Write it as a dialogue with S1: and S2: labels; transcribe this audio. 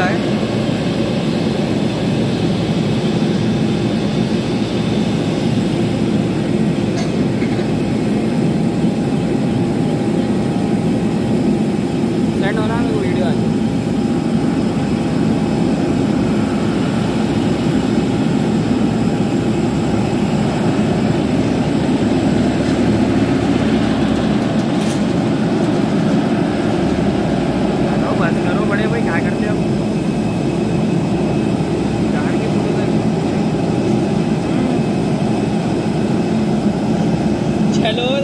S1: मज़ा आए सेट हो रहा है मेरे को वीडियो आज। hello.